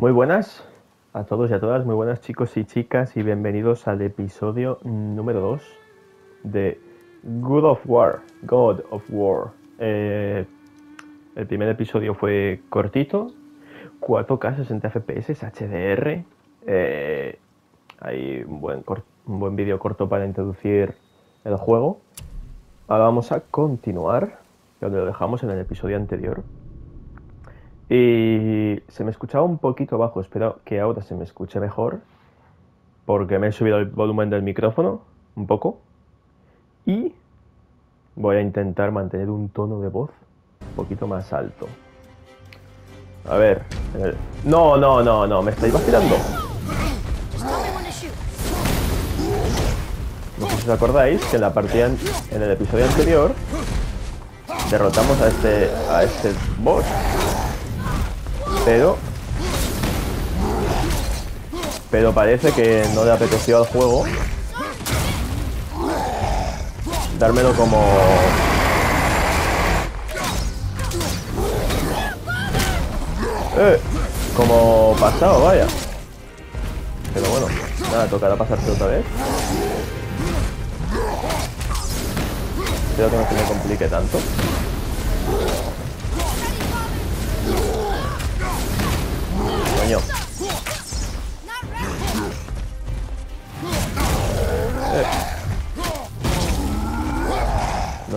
Muy buenas a todos y a todas, muy buenas chicos y chicas y bienvenidos al episodio número 2 de God of War. God of War. Eh, el primer episodio fue cortito, 4K 60 FPS HDR. Hay un buen, un buen vídeo corto para introducir el juego. Ahora vamos a continuar donde lo dejamos en el episodio anterior. Y se me escuchaba un poquito bajo, espero que ahora se me escuche mejor, porque me he subido el volumen del micrófono un poco. Y voy a intentar mantener un tono de voz un poquito más alto. A ver. No, no, no, no, me estáis vacilando. No sé si os acordáis que en la partida, en el episodio anterior, derrotamos a este, a este boss. Pero... Pero parece que no le apeteció al juego dármelo como... Eh, como pasado, vaya. Pero bueno, nada, tocará pasarse otra vez. Espero que no se me complique tanto. No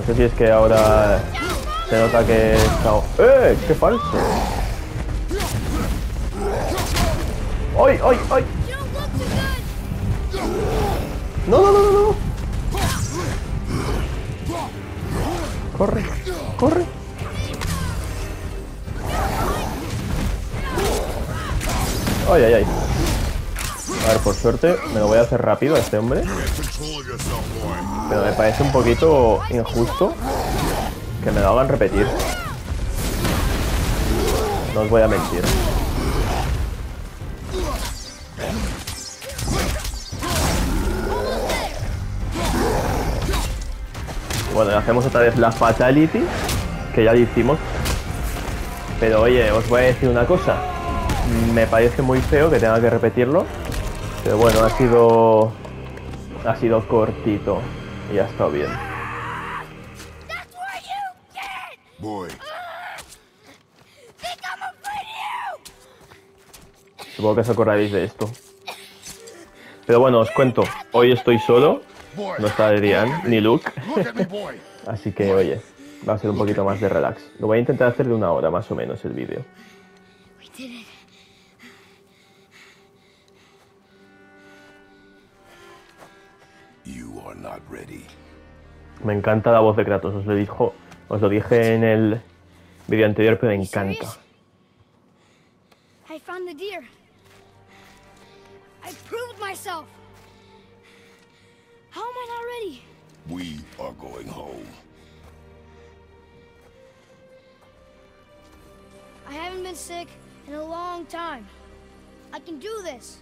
sé si es que ahora se nota que está... ¡Eh! ¡Qué falso! ¡Ay, ay, ay! ¡No, no, no, no! no! ¡Corre! ¡Corre! A ver, por suerte me lo voy a hacer rápido a este hombre. Pero me parece un poquito injusto que me lo hagan repetir. No os voy a mentir. Bueno, hacemos otra vez la Fatality, que ya lo hicimos. Pero oye, os voy a decir una cosa. Me parece muy feo que tenga que repetirlo. Pero bueno, ha sido... Ha sido cortito. Y ha estado bien. Supongo que os acordaréis de esto. Pero bueno, os cuento. Hoy estoy solo. No está Adrián ni Luke. Así que, oye, va a ser un poquito más de relax. Lo voy a intentar hacer de una hora más o menos el vídeo. Me encanta la voz de Kratos, os lo, dijo, os lo dije en el vídeo anterior, pero me encanta. I found the deer. I proved myself. How am I not ready? We are going home. I haven't been sick in a long time. I can do this.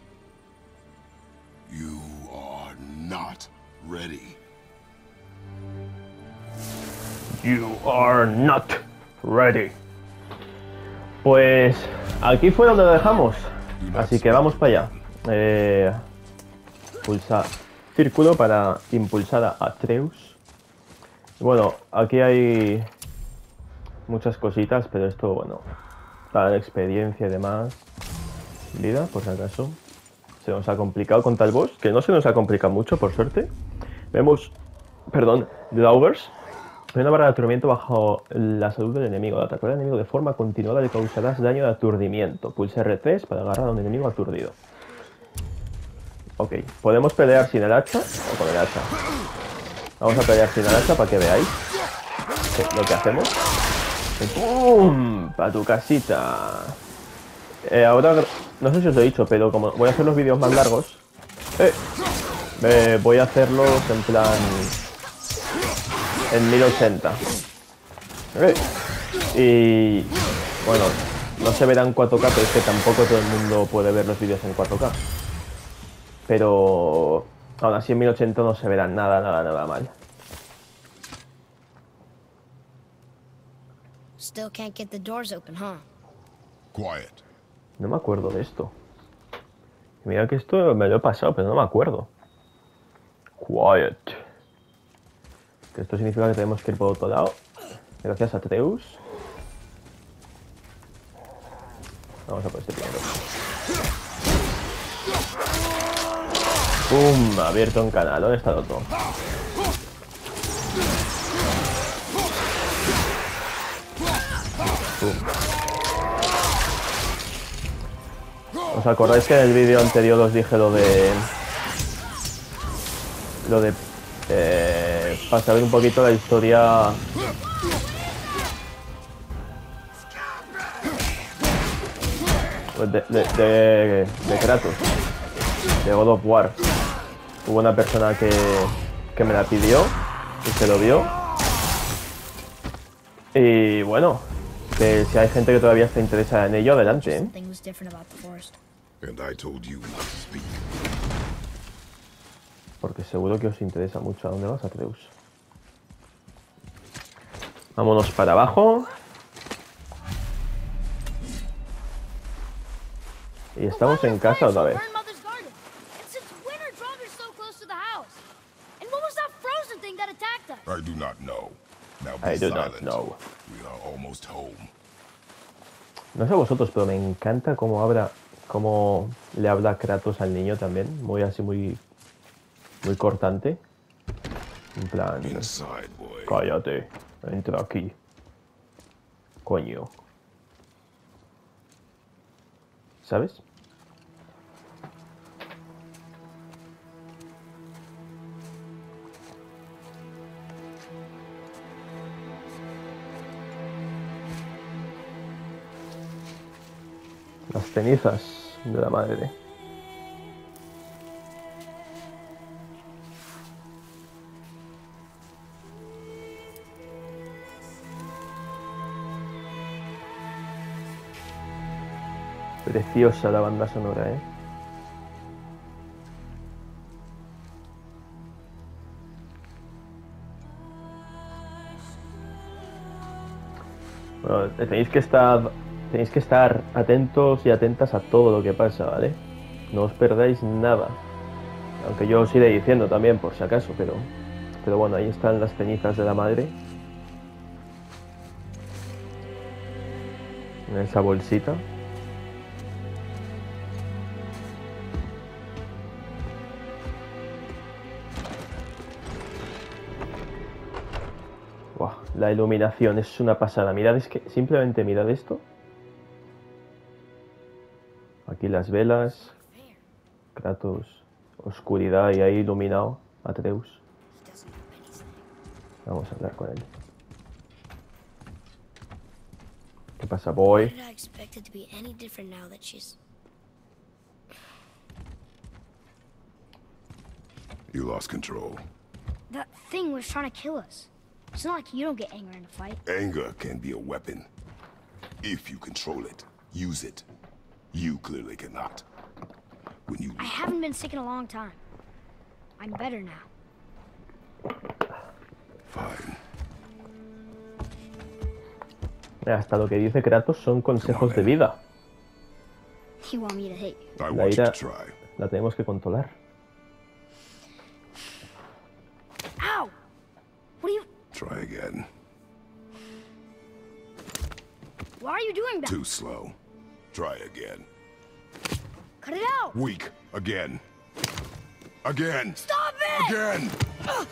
You are not ready. You are not ready. Pues aquí fue donde lo dejamos. Así que vamos para allá. Eh, pulsa círculo para impulsar a Atreus. Bueno, aquí hay muchas cositas, pero esto, bueno, para la experiencia y demás. Vida, por si acaso. Se nos ha complicado con tal boss, que no se nos ha complicado mucho, por suerte. Vemos, perdón, Drawers. Hay una barra de aturdimiento bajo la salud del enemigo. Al atacar al enemigo de forma continuada le causarás daño de aturdimiento. Pulse R3 para agarrar a un enemigo aturdido. Ok, podemos pelear sin el hacha o con el hacha. Vamos a pelear sin el hacha para que veáis lo que hacemos. ¡Pum! Para tu casita. Eh, ahora, no sé si os lo he dicho, pero como voy a hacer los vídeos más largos, eh, voy a hacerlos en plan en 1080. Y bueno, no se verán 4K, pero es que tampoco todo el mundo puede ver los vídeos en 4K. Pero aún así en 1080 no se verán nada, nada, nada mal. Still can't get the doors open, huh? Quiet. No me acuerdo de esto. Mira que esto me lo he pasado, pero no me acuerdo. Quiet. Que esto significa que tenemos que ir por otro lado. Gracias a Treus. Vamos a por este primero. ¡Pum! Abierto un canal. ¿Dónde está el otro? ¿Os acordáis que en el vídeo anterior os dije lo de... Lo de... Eh, para saber un poquito la historia... Pues de, de, de, Kratos. De God of War. Hubo una persona que, que me la pidió y se lo dio. Y bueno, que si hay gente que todavía está interesada en ello, adelante. ¿eh? Not. Porque seguro que os interesa mucho a dónde vas, Atreus. Vámonos para abajo. Y estamos en casa otra vez. I do not know. Now be I do not silent. know. No sé vosotros, pero me encanta cómo habla, cómo le habla Kratos al niño también. Muy así, muy, muy cortante. En plan, cállate, entra aquí. Coño. ¿Sabes? Cenizas de la madre. Preciosa la banda sonora, ¿eh? Tenéis que estar tenéis que estar atentos y atentas a todo lo que pasa, ¿vale? No os perdáis nada. Aunque yo os iré diciendo también, por si acaso, pero pero bueno, ahí están las cenizas de la madre. En esa bolsita. La iluminación es una pasada. Mirad, es que simplemente mirad esto. Aquí las velas. Kratos, oscuridad y ahí iluminado Atreus. Vamos a hablar con él. ¿Qué pasa, boy? You lost control. That thing was trying to kill us. It's not like you don't get angry in a fight. Anger can be a weapon. If you control it, use it. You clearly cannot. When you I haven't been sick in a long time. I'm better now. fine. Hasta lo que dice Kratos son consejos de vida. You want me to hit? I La want ira to try. la tenemos que controlar. Ow! What are you... Try again. Why are you doing that? Too slow. Try again. Cut it out! Weak. Again. Again. Stop it! Again.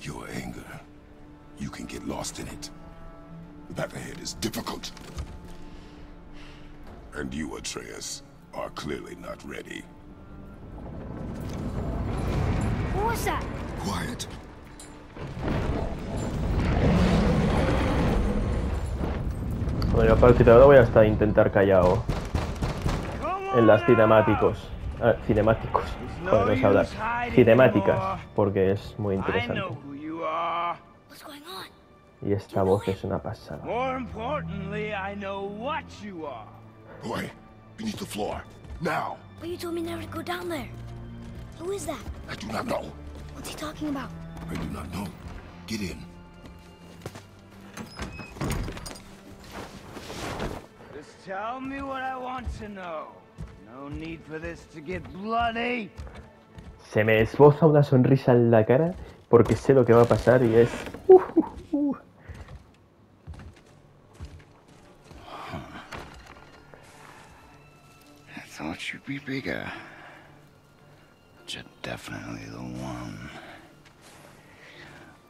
Your anger. You can get lost in it. The path ahead is difficult. And you, Atreus, are clearly not ready. Quiet. Bueno, a partir de ahora voy hasta intentar callado en las cinemáticos. ah, cinemáticos. Joder, no hablar. Cinemáticas, porque es muy interesante. Y esta voz es una pasada. More importantly, I know what you are. Boy, beneath the floor. Now. But you told me never to go down there. Who is that? I do not know. What's he talking about? I do not know. Get in. Just tell me what I want to know. No need for this to get bloody. Se me esboza una sonrisa en la cara porque sé lo que va a pasar y es... uh, uh, uh. I thought you'd be bigger. You're definitely the one.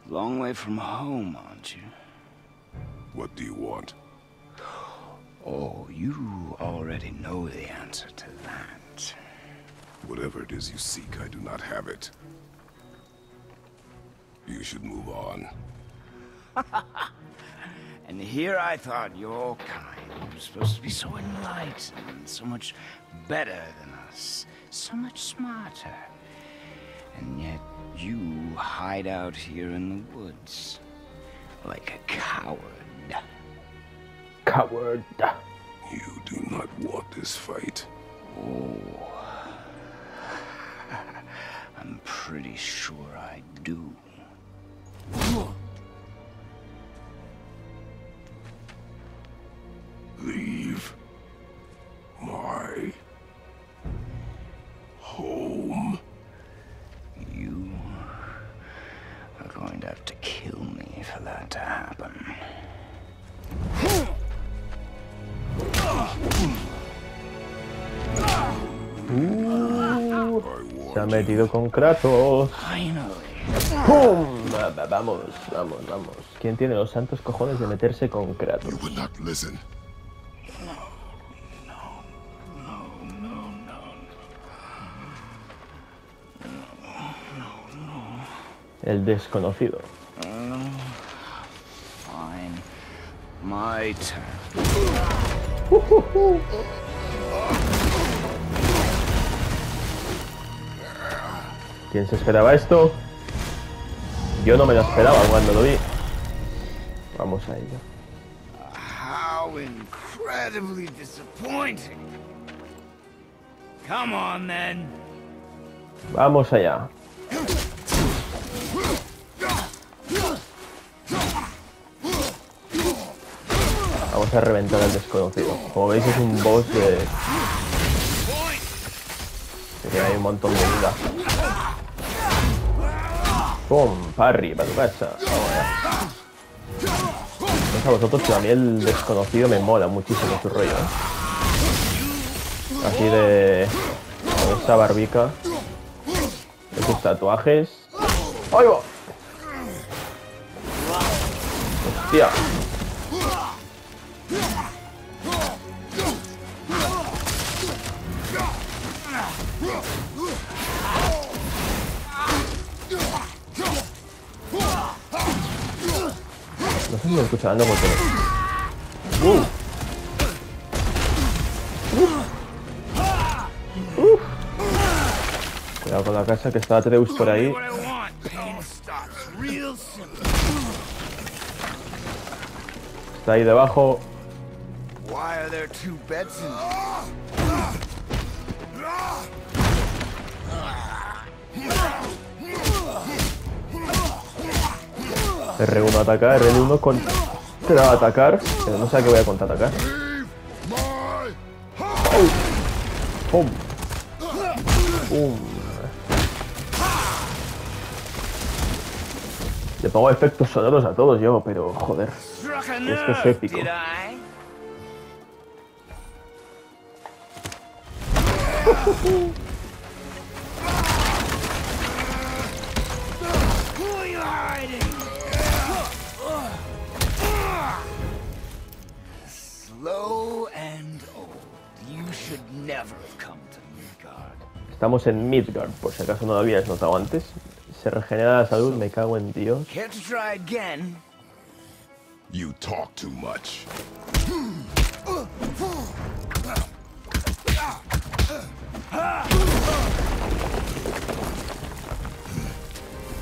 Long way from home, aren't you? What do you want? Oh, you already know the answer to that. Whatever it is you seek, I do not have it. You should move on. And here I thought your kind was supposed to be so enlightened, so much better than us, so much smarter. And yet you hide out here in the woods like a coward. Coward. You do not want this fight. Oh. I'm pretty sure I do. Leave se ha metido con Kratos. Finally. ¡Pum! Va- va- Vamos, vamos, vamos. ¿Quién tiene los santos cojones de meterse con Kratos? would not listen. El desconocido. Fine. My turn. ¿Quién se esperaba esto? Yo no me lo esperaba cuando lo vi. Vamos a ello. How incredibly disappointing. Come on, then. Vamos allá. Vamos a reventar al desconocido. Como veis es un boss de... que tiene ahí un montón de vida. ¡Pum! Parry, para tu casa. Vamos a vosotros, pero a mí el desconocido me mola muchísimo su rollo. ¿eh? Así de... esa barbica. Esos tatuajes. ¡Ay, va! ¡Hostia! No dando. Cuidado con la casa que está Atreus por ahí. Está ahí debajo. R1 ataca, R1 contra atacar. Pero no sé a qué voy a contraatacar. ¡Pum! ¡Pum! Le pongo efectos sonoros a todos yo, pero joder. A Es épico. Estamos en Midgard, por si acaso no lo habías notado antes. Se regenera la salud, me cago en Dios. Care to try again? You talk too much.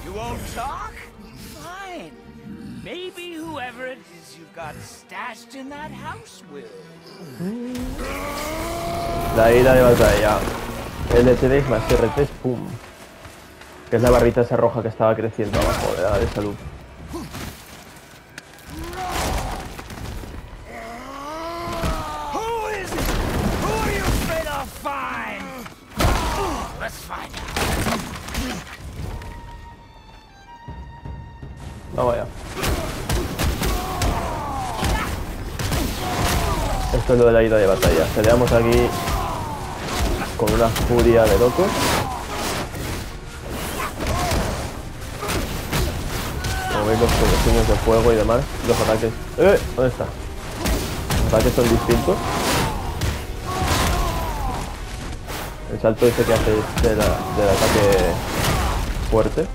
You won't talk? Fine. Maybe whoever it is you've got stashed in that house will. La ira de batalla. LT3 más R3, pum. Que es la barrita esa roja que estaba creciendo abajo, de la de salud. Who is it? Who are you afraid I'll find? Let's find out. Vamos allá. Esto es lo de la ida de batalla. Peleamos aquí con una furia de locos. Como veis los de fuego y demás, los ataques... ¡Eh! ¿Dónde está? Los ataques son distintos. El salto ese que hace del, del ataque fuerte.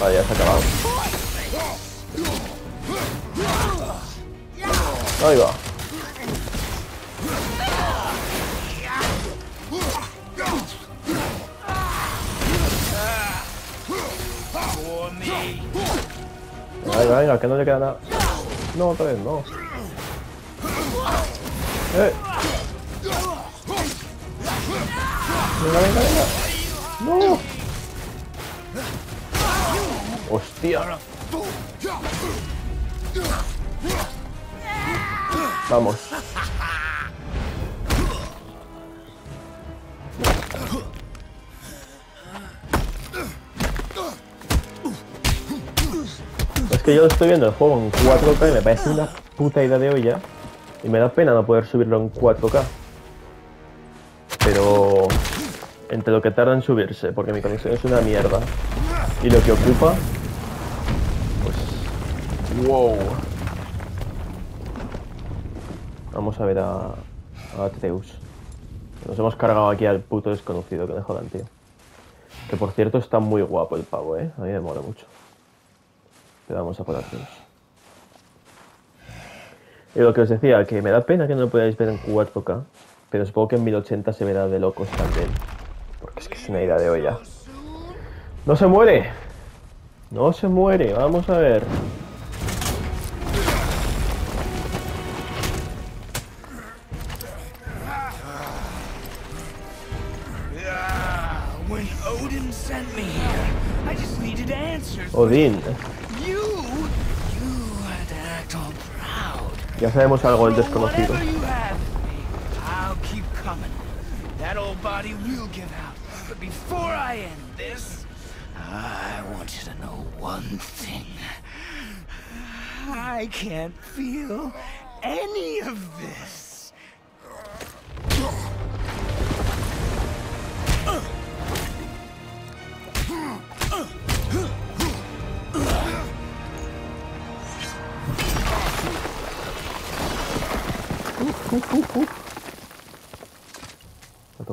Vale, ya se ha acabado. For me. Venga, venga, que no le queda nada. No, otra vez, no. Eh. Venga, venga, venga. No. Hostia. Vamos. Es que yo estoy viendo el juego en 4K y me parece una puta idea de olla. Y me da pena no poder subirlo en 4K. Pero entre lo que tarda en subirse, porque mi conexión es una mierda, y lo que ocupa, pues. ¡Wow! Vamos a ver a, a Atreus. Nos hemos cargado aquí al puto desconocido, que le jodan, tío. Que por cierto está muy guapo el pavo, eh. A mí me mola mucho. Pero vamos a por Atreus. Y lo que os decía, que me da pena que no lo podáis ver en 4K. Pero supongo que en 1080 se verá de locos también. Porque es que es una idea de olla. ¡No se muere! ¡No se muere! Vamos a ver. Odín. You, you had to act proud. Ya sabemos algo del desconocido. Whatever you have me, I'll keep coming. That old body will give out. But before I end this, I want you to know one thing. I can't feel any of this.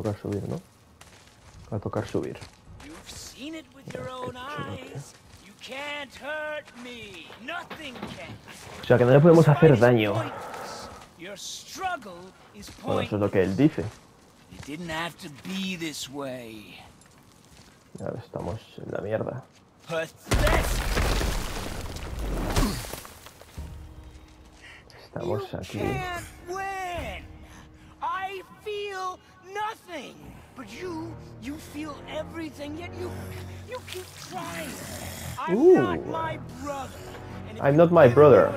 Tocar subir, ¿no? Va a tocar subir. O sea que no le podemos hacer daño. Bueno, eso es lo que él dice. Ya estamos en la mierda. Estamos aquí. Nothing, but you, you feel everything. Yet you, you keep trying. I'm not Ooh. my brother. I'm not my brother.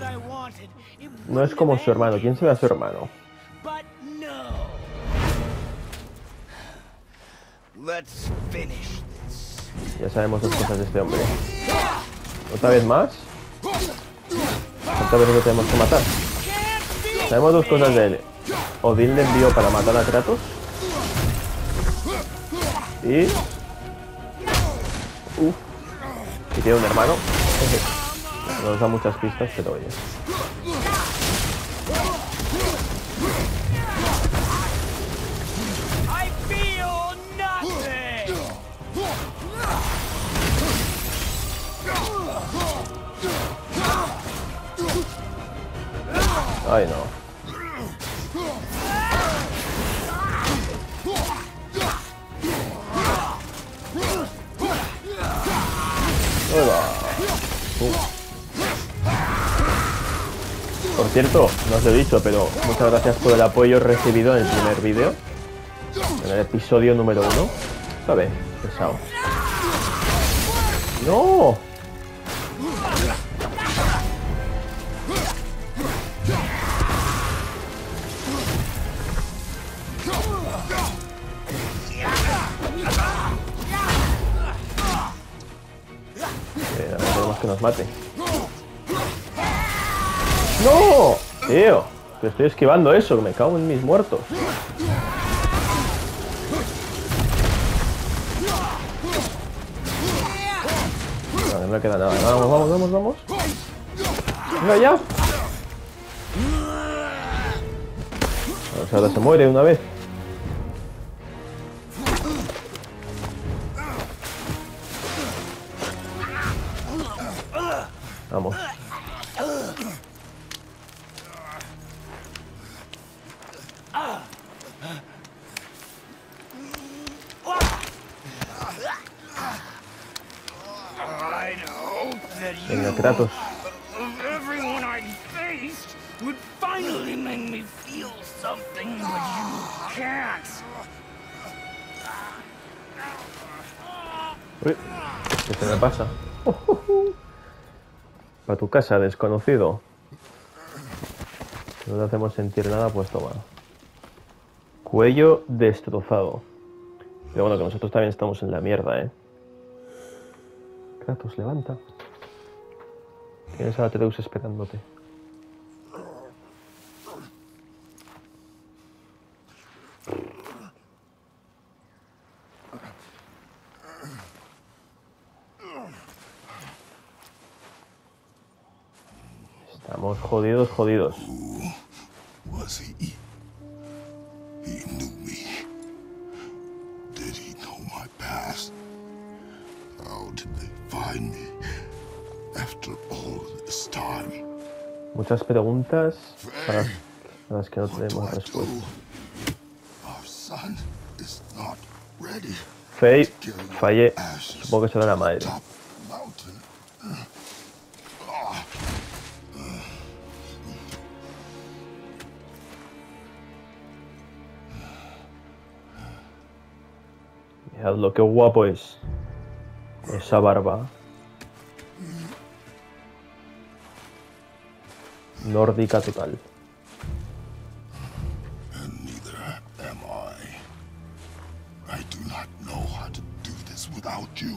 No es como su hermano. ¿Quién será su hermano? But no. Let's finish this. Ya sabemos las cosas de este hombre. ¿Otra vez más? ¿Cuántas veces lo tenemos que matar? Sabemos dos cosas de él. Odín le envió para matar a Kratos. Y... Uf. Y tiene un hermano. No nos da muchas pistas, pero oye. No os lo he dicho, pero muchas gracias por el apoyo recibido en el primer vídeo, en el episodio número uno. ¿Sabes? Pesado. ¡No! Eh, ahora tenemos que nos mate. ¡No! Tío, que estoy esquivando eso, que me cago en mis muertos. No, no me queda nada. Vamos, vamos, vamos, vamos. Venga ya. Sea, ahora se muere una vez. Desconocido. No te hacemos sentir nada, pues toma. Cuello destrozado. Pero bueno, que nosotros también estamos en la mierda, ¿eh? Kratos, levanta. Tienes a Atreus esperándote. Estamos jodidos, jodidos. Was he? He knew me. Did he know my past? How did they find me after all this time? Muchas preguntas para las que no tenemos respuesta. Faye, fallé. Supongo que será la madre. Mirad lo que guapo es. Esa barba. Nórdica total. And neither am I. I do not know how to do this without you.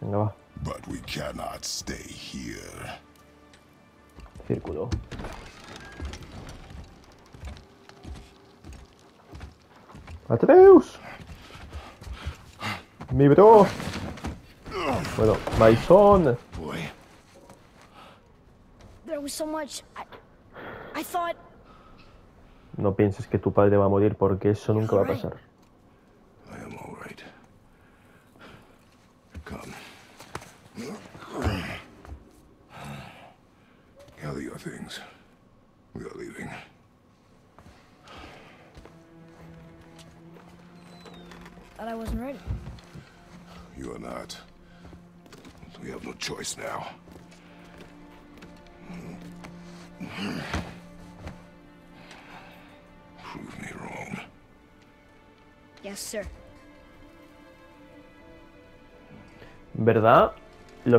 Venga, va. But we cannot stay here. Círculo. ¡Atreus! ¡Mi bro! Bueno, my son. Boy, There was so much. I, I thought. No pienses que tu padre va a morir porque eso nunca va a pasar.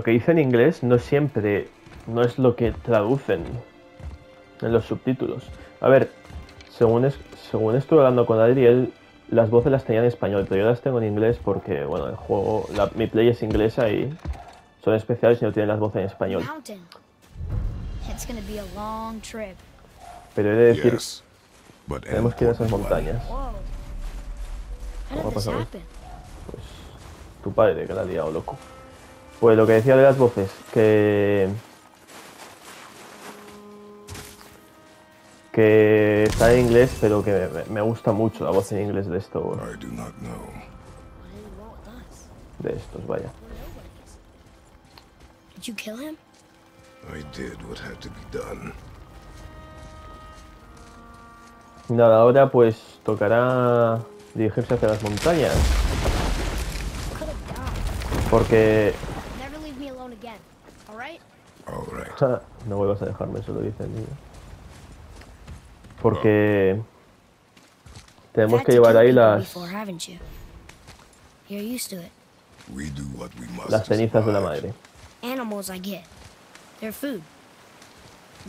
Que dice en inglés no siempre no es lo que traducen en los subtítulos. A ver, según, es, según estuve hablando con Adri, él las voces las tenía en español, pero yo las tengo en inglés porque, bueno, el juego, la- mi play es inglesa y son especiales y no tienen las voces en español. Mountain. It's gonna be a long trip. Pero he de decir, an tenemos que ir a esas montañas. ¿Cómo this pasó? happen? Tu padre que la ha liado, loco. Pues lo que decía de las voces, que. Que está en inglés, pero que me, me gusta mucho la voz en inglés de esto, de estos, vaya. Did you kill him? I did what had to be done. Nada, ahora pues tocará dirigirse hacia las montañas, porque Never leave me alone again. Ja, no vuelvas a dejarme, solo dice el niño. Porque tenemos que llevar ahí las, las cenizas de la madre. Animals, I get. They're food.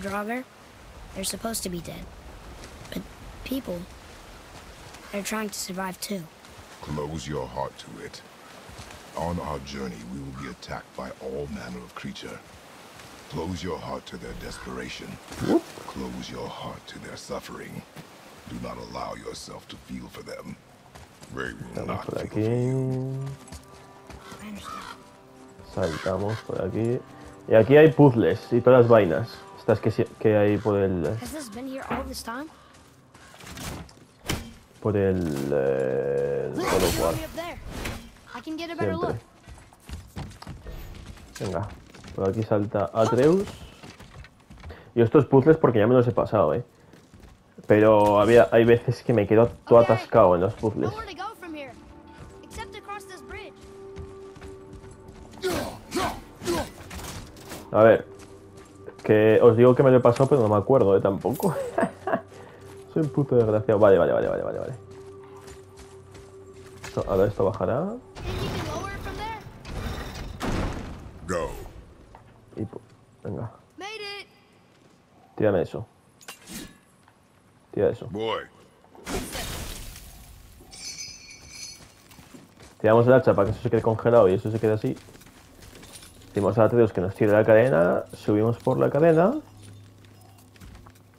Draugr, they're supposed to be dead. But people, they're trying to survive too. Close your heart to it. On our journey, we will be attacked by all manner of creature. Close your heart to their desperation. Close your heart to their suffering. Do not allow yourself to feel for them. They will Vamos not por aquí. Saltamos por aquí. Y aquí hay puzzles y todas las vainas. Estas que, si- que hay por el. Has this been here all this time? por el. Eh, el siempre. look. Venga, por aquí salta Atreus. Y estos puzzles porque ya me los he pasado, eh. Pero había, hay veces que me quedo todo atascado en los puzzles. A ver, que os digo que me lo he pasado, pero no me acuerdo, eh, tampoco. Soy un puto desgraciado. Vale, vale, vale, vale, vale, ahora esto bajará. Think you can lower it from there? Go. Y pu- venga, Made it. Tírame eso. Tira eso. Tiramos el hacha para que eso se quede congelado y eso se quede así. Decimos a Atreus que nos tire la cadena, subimos por la cadena.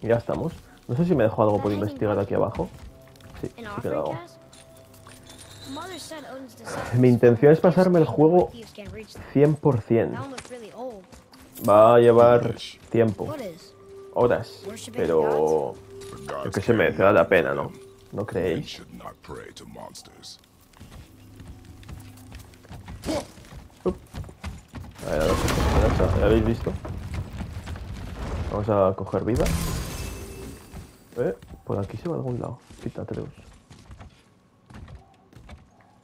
Y ya estamos. No sé si me dejo algo por investigar aquí abajo. Sí, sí que lo hago. Mi intención es pasarme el juego thieves can't reach them. 100%. That one looks really old. Va a llevar tiempo? Horas, pero gods que se merecerá la pena, ¿no? ¿No creéis? monsters. A ver, a ver, ¿ya habéis visto? Vamos a coger vida. Eh, por aquí se va a algún lado. Quita Atreus.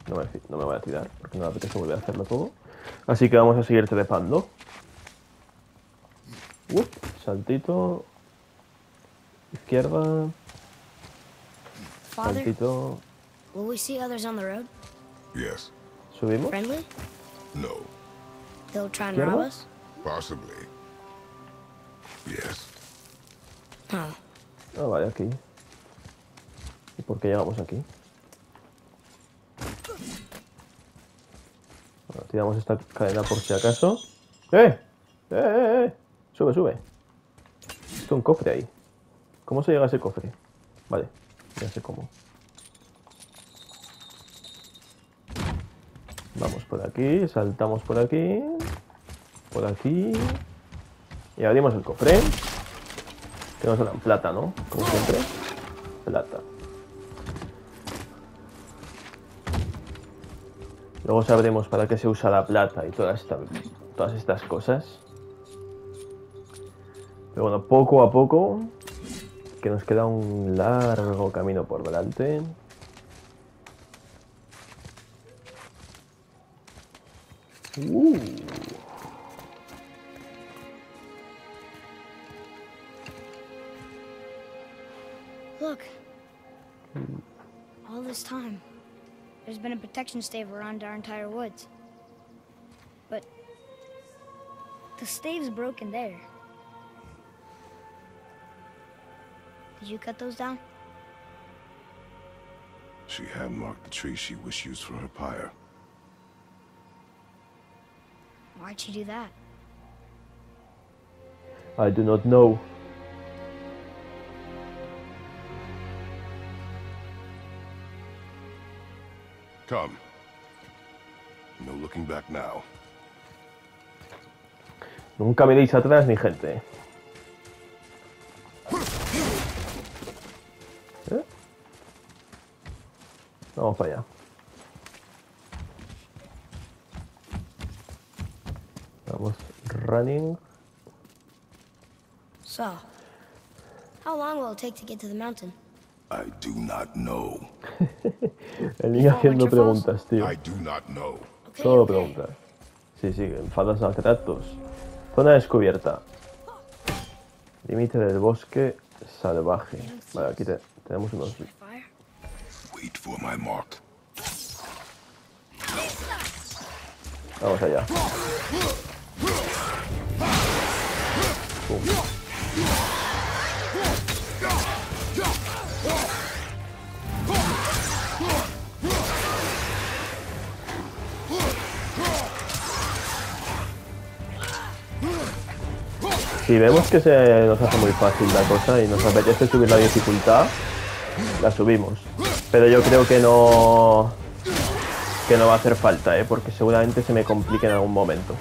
No me, no me voy a tirar, porque no me apetece volver a hacerlo todo. Así que vamos a seguir trepando. Saltito. Izquierda. Father, Saltito. will we see others on the road? Yes. Subimos. Friendly? No. They'll try and rob us? Possibly. Yes. Ah, vale, aquí. ¿Y por qué llegamos aquí? Bueno, tiramos esta cadena por si acaso. ¡Eh! ¡Eh, eh, eh! Sube, sube. Un cofre ahí. ¿Cómo se llega a ese cofre? Vale, ya sé cómo. Vamos por aquí, saltamos por aquí. Por aquí. Y abrimos el cofre. Que nos dan plata, ¿no? Como siempre. Plata. Luego sabremos para qué se usa la plata y toda esta- todas estas cosas. Pero bueno, poco a poco, que nos queda un largo camino por delante. Uh. Look. All this time, there's been a protection stave around our entire woods. But the stave's broken there. Did you cut those down? She had marked the tree she wished used for her pyre. Why'd you do that? I do not know. Come. No looking back now. Nunca miréis atrás ni gente. Vamos para allá. Vamos running. So, how long will it take to get to the mountain? I do not know. El niño haciendo preguntas, tío. I do not know. Todo preguntas. Sí, sí, enfadas a Kratos. Zona descubierta. Límite del bosque salvaje. Vale, aquí te- tenemos unos... Vamos allá. Si vemos que se nos hace muy fácil la cosa y nos apetece subir la dificultad, la subimos. Pero yo creo que no que no va a hacer falta, ¿eh? porque seguramente se me complique en algún momento.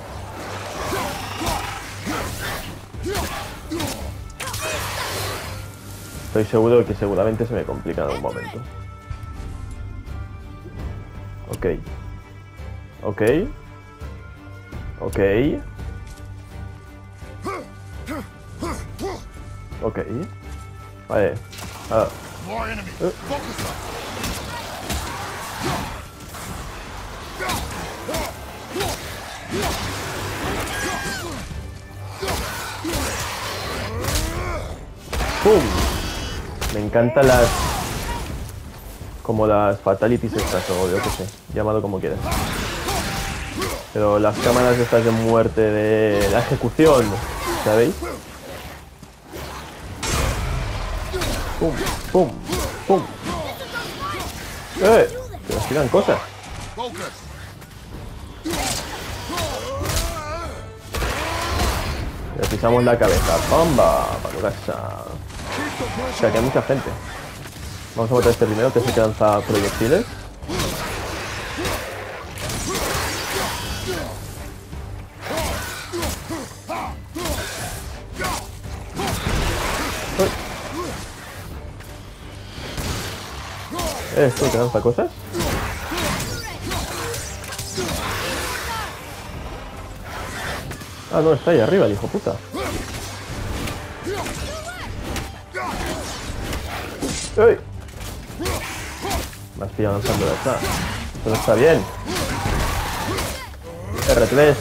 Estoy seguro de que seguramente se me complica en algún momento. Ok. Ok. Ok. Ok. Vale. Ah. Uh. Me encantan las. Como las fatalities estas, o yo qué sé, llámalo como quieras. Pero las cámaras estas de muerte de la ejecución, ¿sabéis? ¡Pum! ¡Pum! ¡Pum! ¡Eh! Que nos tiran cosas. Le pisamos la cabeza. ¡Bomba! Para casa. O sea, que hay mucha gente. Vamos a matar este primero, que es el que lanza proyectiles. Uy. ¿Esto que lanza cosas? Ah, no, está ahí arriba, el hijo puta. Has pillado lanzando esta. Pero está bien. R3.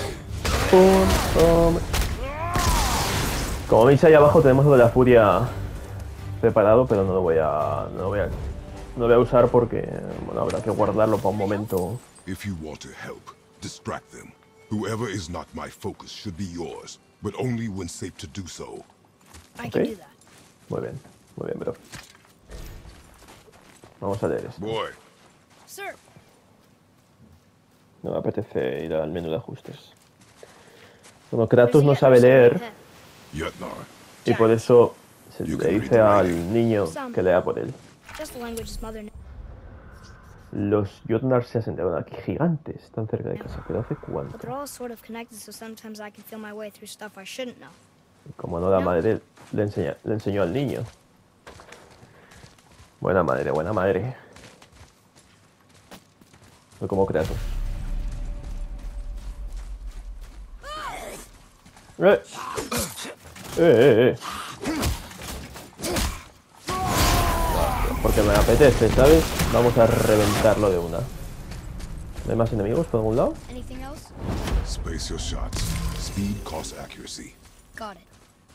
Pum, pum. Como veis ahí abajo tenemos lo de la furia preparado, pero no lo voy a. No lo voy a. No lo voy a usar porque bueno, habrá que guardarlo para un momento. If you want to help, distract them. Whoever is not my focus should be yours, but only when safe to do so. Okay. Muy bien, muy bien, bro. Vamos a leer esto. Boy, No me apetece ir al menú de ajustes. Como Kratos no sabe leer y por eso se le dice al niño que lea por él. Los Jotnar se asentaron aquí gigantes, están cerca de casa, pero ¿hace cuánto? Como no la madre le, enseña, le enseñó al niño. Buena madre, buena madre. No como Kratos. ¡Eh! ¡Eh, eh, eh! Porque me apetece, ¿sabes? Vamos a reventarlo de una. ¿No hay más enemigos por algún lado?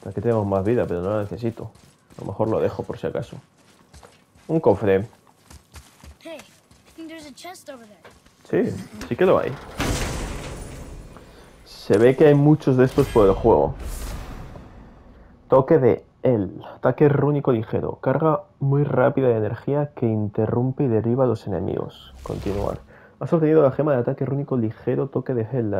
Aquí tenemos más vida, pero no la necesito. A lo mejor lo dejo por si acaso. Un cofre. Sí, sí que lo hay. Se ve que hay muchos de estos por el juego. Toque de él. Ataque rúnico ligero. Carga muy rápida de energía que interrumpe y derriba a los enemigos. Continuar. Has obtenido la gema de ataque rúnico ligero toque de gel.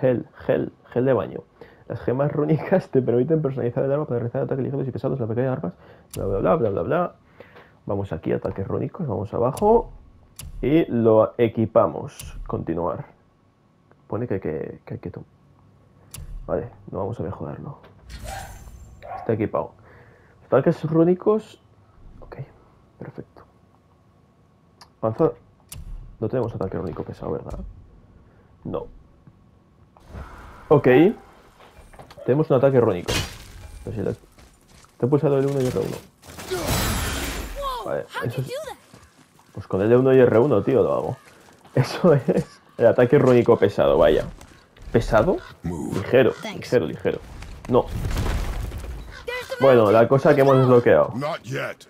Gel, gel, gel de baño. Las gemas rúnicas te permiten personalizar el arma para realizar ataques ligeros y pesados. La pequeña armas. Bla, bla, bla, bla, bla, bla. Vamos aquí, ataques rúnicos. Vamos abajo. Y lo equipamos. Continuar. Pone que, que, que hay que Vale, no vamos a mejorarlo. Está equipado. Ataques rúnicos. Ok, perfecto. Avanza. No tenemos ataque rúnico pesado, ¿verdad? No. Ok. Tenemos un ataque si le- Te he pulsado el 1 y R1. Vale, eso es... Pues con el L1 y R1, tío, lo hago. Eso es el ataque rúnico pesado, vaya. ¿Pesado? Ligero, ligero, ligero. No. Bueno, la cosa que hemos desbloqueado. Not yet.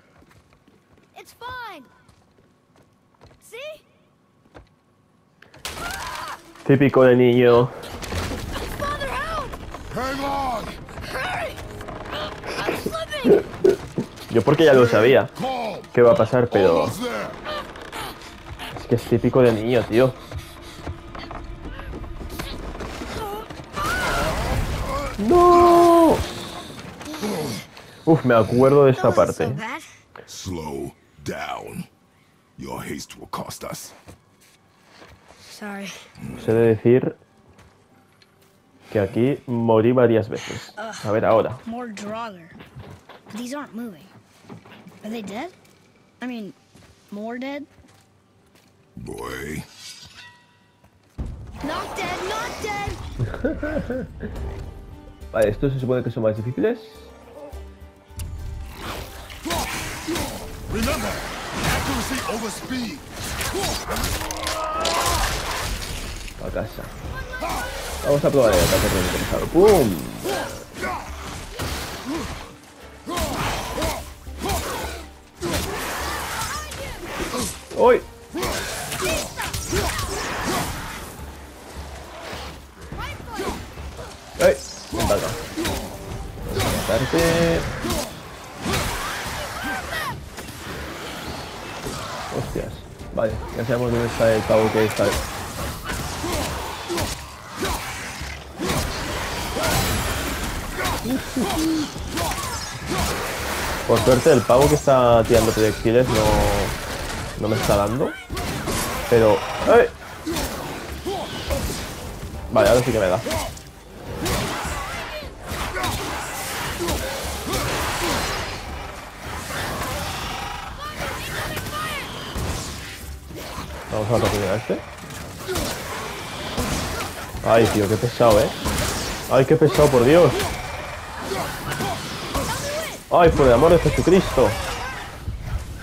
It's fine. See? Típico de niño. Father, help! Hang on! Hurry! I'm slipping! Yo porque ya lo sabía qué va a pasar, pero que es típico de niño, tío. ¡No! Uf, me acuerdo de esta parte. Slow down. Your haste will cost us. Sorry. Sé de decir que aquí morí varias veces. A ver, ahora. More Draugr. These aren't moving. Are they dead? I mean, more dead? Boy. Not dead, not dead! Vale, estos se supone que son más difíciles. Remember, accuracy over speed. A casa. Vamos a probar el ataque. ¡Pum! ¡Uy! ¡Ay! Ven para acá. Matarte. Hostias. Vale, ya sabemos dónde está el pavo que está. Por suerte el pavo que está tirando proyectiles no, no me está dando. Pero... ¡ay! Vale, ahora sí que me da. Vamos a atacar a este. Ay, tío, qué pesado, ¿eh? Ay, qué pesado, por Dios. Ay, por el amor de Jesucristo.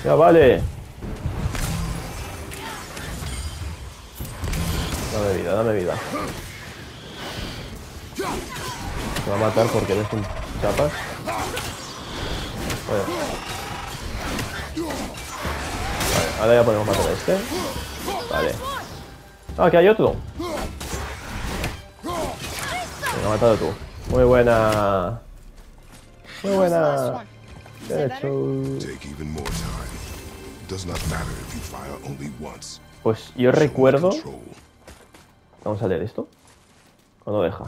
Ya vale. Dame vida. Me va a matar porque eres un chapas. Vale. Vale, ahora ya podemos matar a este. Vale. Ah, que hay otro. Venga, matado tú. Muy buena. Muy buena. Bien hecho. Pues yo me recuerdo. Vamos a leer esto. ¿O no deja?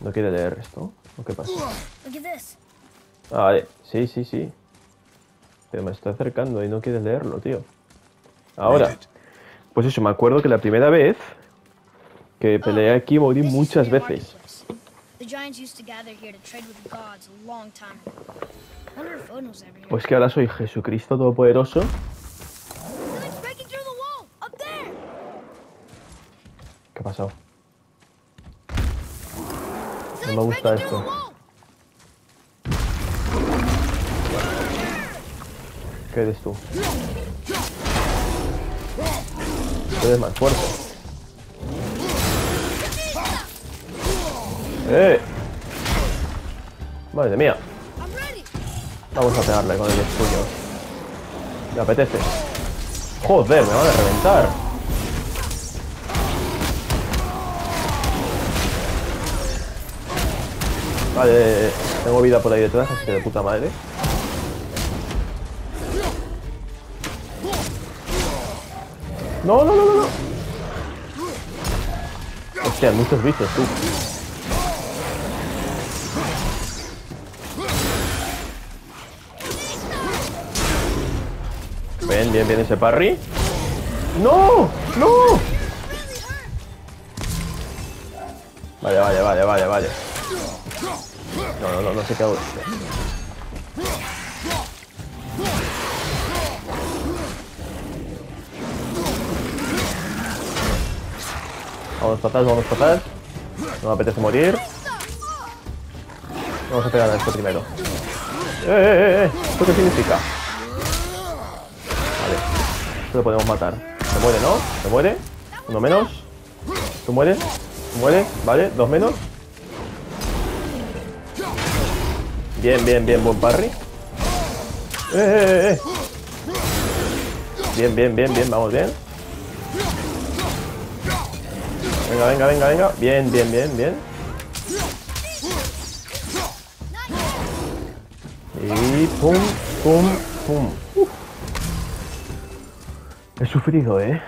¿No quiere leer esto? ¿O qué pasa? Ah, vale. Sí, sí, sí. Pero me está acercando y no quieres leerlo, tío. Ahora. Pues eso, me acuerdo que la primera vez que peleé aquí morí muchas veces. Pues que ahora soy Jesucristo Todopoderoso. ¿Qué ha pasado? Something's me gusta esto. ¿Qué eres tú? Eres más fuerte. ¡Eh! Madre mía. Vamos a pegarle con el puños. Me apetece. Joder, me van a reventar. Tengo vida por ahí detrás, así que de puta madre. No, no, no, no, no. Hostia, muchos bichos, tú. Bien, bien, bien ese parry. ¡No! ¡No! Vale, vale, vale, vale, vale. No, no, no, no sé qué hago. Vamos para atrás, vamos para atrás. No me apetece morir. Vamos a pegar a esto primero. ¡Eh, eh, eh! eh! ¿Esto qué significa? Vale. Esto lo podemos matar. Se muere, ¿no? Se muere. Uno menos. Tú mueres. Tú mueres. Vale. Dos menos. Bien, bien, bien, buen parry. ¡Eh, eh, eh! Bien, bien, bien, bien, vamos bien. Venga, venga, venga, venga. Bien, bien, bien, bien. Y pum, pum, pum. He sufrido, ¿eh?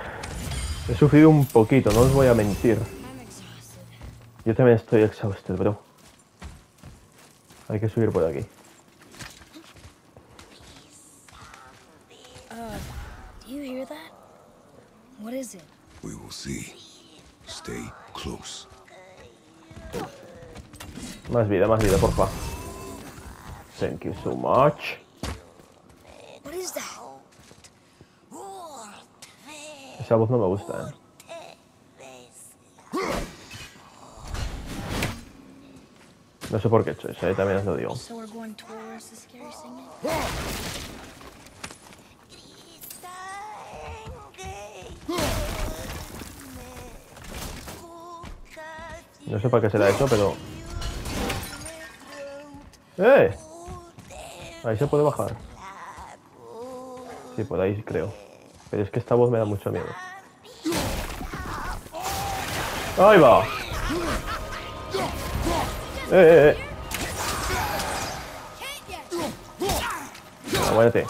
He sufrido un poquito, no os voy a mentir. Yo también estoy exhausto, bro. Hay que subir por aquí. Do you hear that? What is it? We will see. Stay close. Más vida, más vida, porfa. Thank you so much. What is that? Esa voz no me gusta, ¿eh? No sé por qué he hecho eso, ¿eh? también os lo digo. No sé para qué será eso, pero... ¡Eh! Ahí se puede bajar. Sí, por ahí creo. Pero es que esta voz me da mucho miedo. ¡Ahí va! ¡Eh, eh, eh! Aguárdate.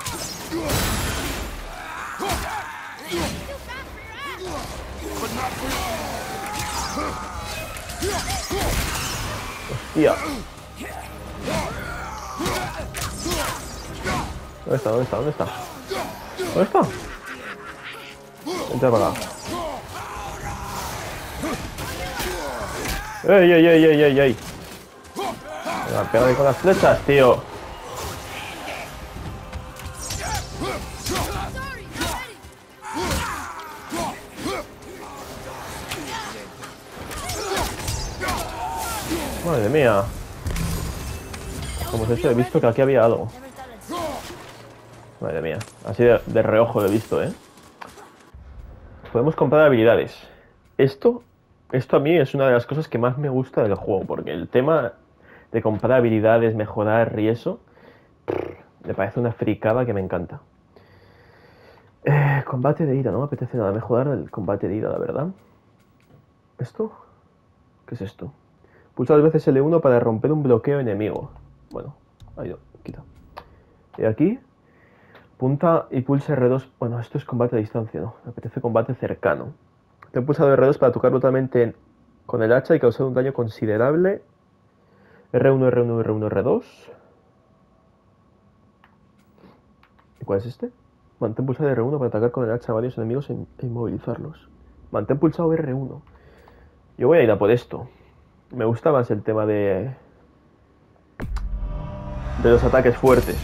Hostia. ¿Dónde está? ¿Dónde está? ¿Dónde está? ¿Dónde está? Entra para acá. ¡Ey, ey, ey, ey, ey, ey! Venga, pégale con las flechas, tío. Madre mía. Como se he visto que aquí había algo. Madre mía. Así de, de reojo lo he visto, ¿eh? Podemos comprar habilidades. Esto, esto a mí es una de las cosas que más me gusta del juego, porque el tema de comprar habilidades, mejorar y eso, me parece una fricada que me encanta. Eh, combate de ira, no me apetece nada mejorar el combate de ira, la verdad. ¿Esto? ¿Qué es esto? Pulsa dos veces L1 para romper un bloqueo enemigo. Bueno, ahí no, quita. Y aquí, punta y pulsa R2. Bueno, esto es combate a distancia, ¿no? Me apetece combate cercano. Ten pulsado R2 para tocar brutalmente con el hacha y causar un daño considerable. R1, R1, R1, R2. ¿Y cuál es este? Mantén pulsado R1 para atacar con el hacha a varios enemigos e inmovilizarlos. Mantén pulsado R1. Yo voy a ir a por esto. Me gusta más el tema de. de los ataques fuertes.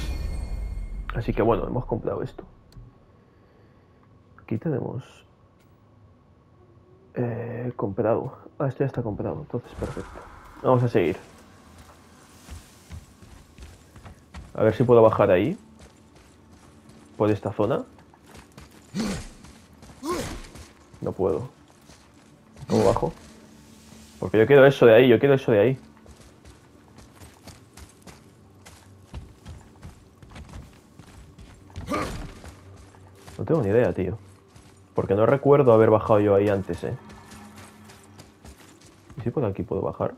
Así que bueno, hemos comprado esto. Aquí tenemos. Eh, comprado. Ah, esto ya está comprado, entonces perfecto. Vamos a seguir. A ver si puedo bajar ahí. Por esta zona. No puedo. ¿Cómo bajo? Porque yo quiero eso de ahí, yo quiero eso de ahí. No tengo ni idea, tío. Porque no recuerdo haber bajado yo ahí antes, eh. ¿Y si por aquí puedo bajar?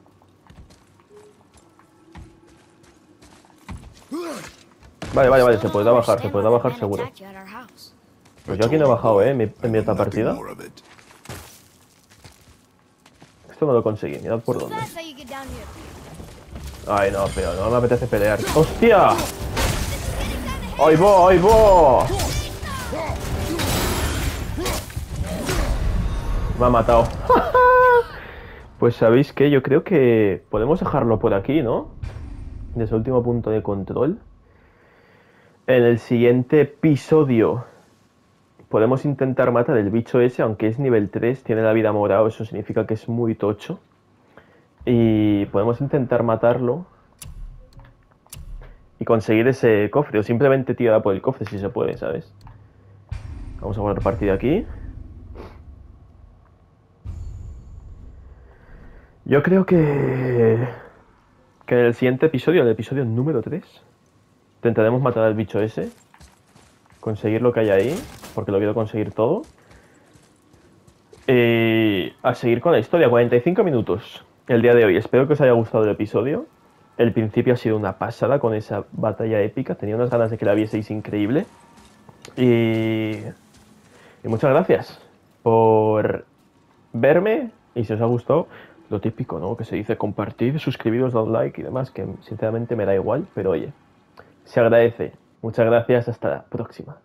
Vale, vale, vale, se podrá bajar, se podrá bajar seguro. Pues yo aquí no he bajado, eh, en mi, otra partida. Esto no lo conseguí, mirad por dónde. Ay, no, pero no me apetece pelear. ¡Hostia! ¡Ahí va, ahí va! Me ha matado. pues sabéis que yo creo que podemos dejarlo por aquí, ¿no? Desde el último punto de control. En el siguiente episodio podemos intentar matar el bicho ese, aunque es nivel 3, tiene la vida morada, eso significa que es muy tocho. Y podemos intentar matarlo y conseguir ese cofre, o simplemente tirar por el cofre si se puede, ¿sabes? Vamos a guardar partida aquí. Yo creo que. que que en el siguiente episodio, el episodio número 3, intentaremos matar al bicho ese, conseguir lo que hay ahí, porque lo quiero conseguir todo. Y a seguir con la historia, 45 minutos el día de hoy. Espero que os haya gustado el episodio. El principio ha sido una pasada con esa batalla épica. Tenía unas ganas de que la vieseis increíble. Y, y muchas gracias por verme. Y si os ha gustado, lo típico, ¿no? Que se dice compartir, suscribiros, dar like y demás, que sinceramente me da igual, pero oye, se agradece. Muchas gracias, hasta la próxima.